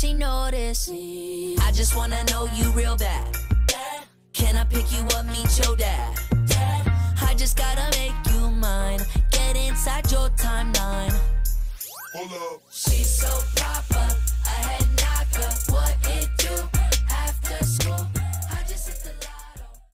she notice? I just wanna know you real bad. Can I pick you up, meet your dad? I just gotta make you mine. Get inside your timeline. Hold up. She's so.